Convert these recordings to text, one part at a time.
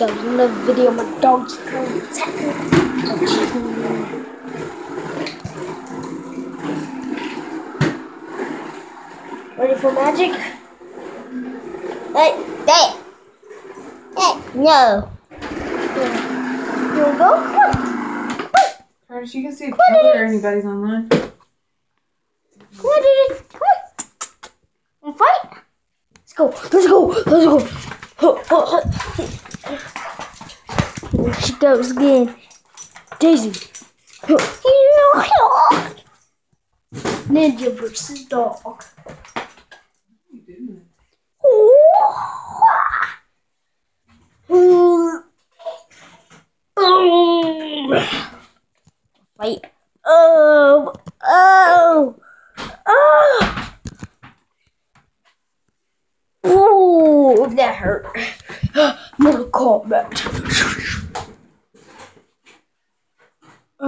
guys, another video. My dog's going to attack me. Ready for magic? Hey, hey, hey, no. You wanna go? Come on. Curtis, you can see if Kelly or anybody's online. Come on, Diddy. Come on. Fight? Let's go. Let's go. Let's go. There she goes again. Daisy. Ninja versus dog. Fight. Oh, oh, oh. Ooh, that hurt. Mortal Kombat.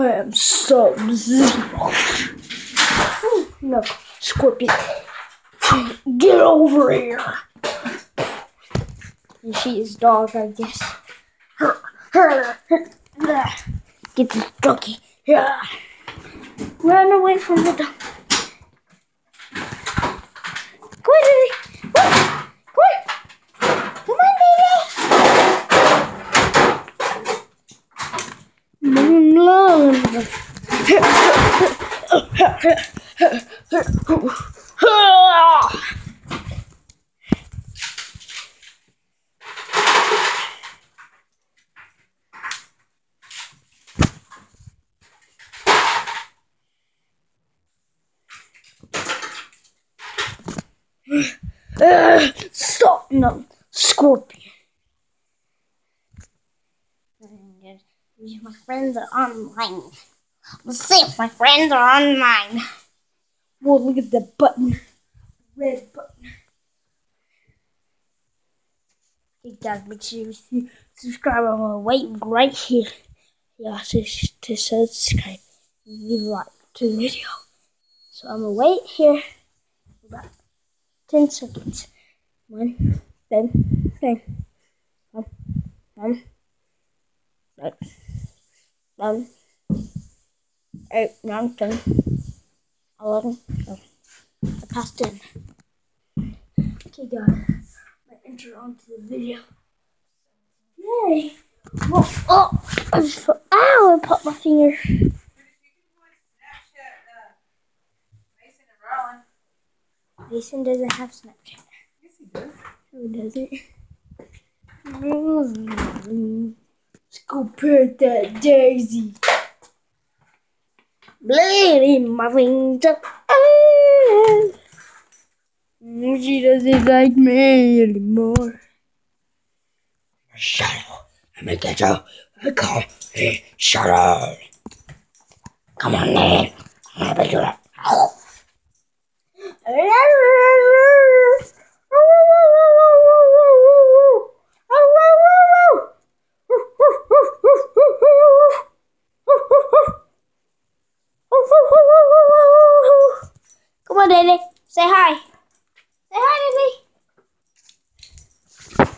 I am so. No, Scorpion. Get over here. She is dog, I guess. Get this donkey. Yeah. Run away from the dog. Come on, baby. Come on. Come on. Come on, baby. Moon love. Stop! No, Scorpion. My friends are online. Let's see if my friends are online. Whoa, look at the button. Red button. Hey guys, make sure you su- subscribe. I'm gonna wait right here. Yeah, to, to subscribe. You like to the video. So I'm gonna wait here for about 10 seconds. One, then, then, one, one, right, one, eight, nine, ten, eleven, twelve. I love it. I passed in. Okay, guys. I enter onto the video. Yay! Whoa, oh, I just fell. Ow! I popped my finger. Mason doesn't have Snapchat. Who doesn't? Let's go pet that Daisy. Blood in my veins. Ah. She doesn't like me anymore. Shadow. I'm get you. I call hey, Shadow. Come on, man. I'm gonna do it. Come on, Daddy. Say hi. Say hi, Daddy.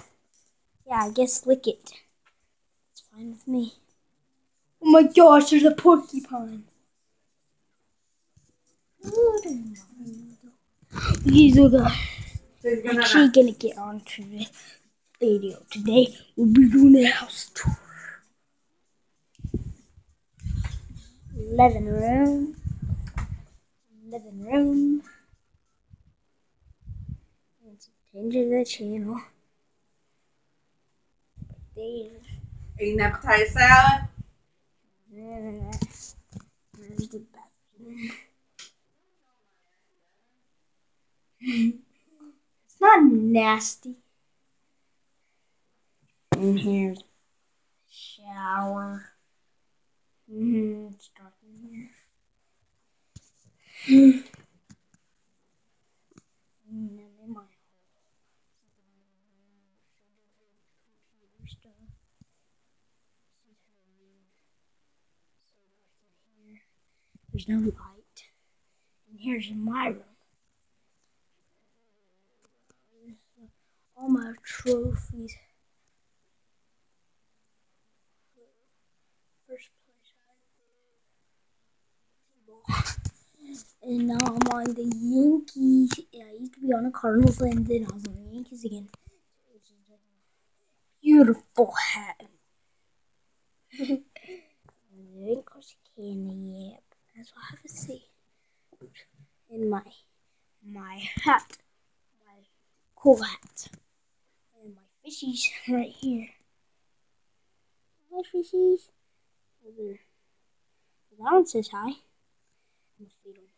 Yeah, I guess lick it. It's fine with me. Oh my gosh, there's a porcupine. These are the he's gonna actually gonna get on to the video today. We'll be doing a house tour. Living room. Living room. And change the channel. There. eating that potato salad. There's the bathroom. It's not nasty. And here's the shower. Mm-hmm. It's There's no light. And here's my room. All my trophies. First place And now I'm on the Yankees. Yeah, I used to be on the Cardinals and then I was on the Yankees again. Beautiful hat. have a say. in my my hat, my cool hat, and my fishies right here. My fishies. Over. That one says hi. I'm gonna feed 'em.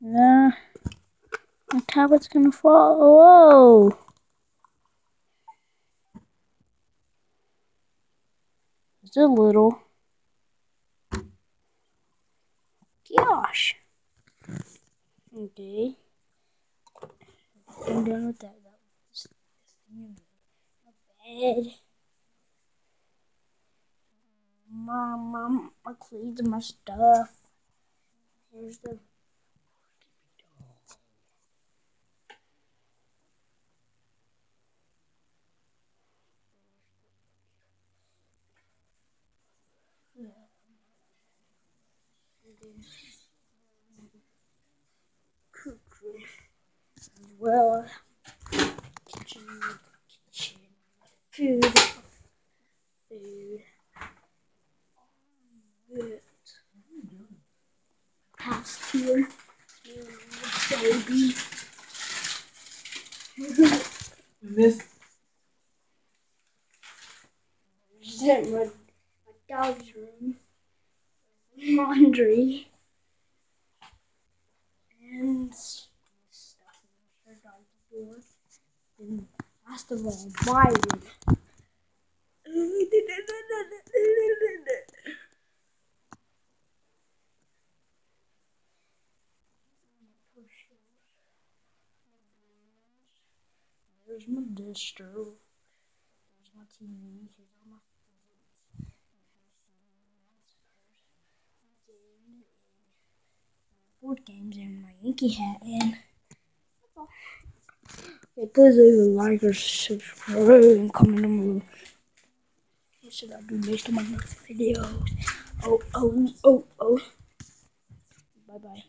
Nah, my tablet's gonna fall. Whoa! A little. Gosh. Okay. I'm done with that. That was bed. Mom, mom, clothes and my stuff. Here's the well. Kitchen, kitchen, food, food. Good. Past here, baby. This Then my, my dog's room, laundry, and stuff in dog's door. And last of all, my. There's my distro. There's my TV. Here's all my Board games and my Yankee hat and. Okay, please leave a like or subscribe and comment below. What should I do next in my next videos? Oh, oh, oh, oh. Bye bye.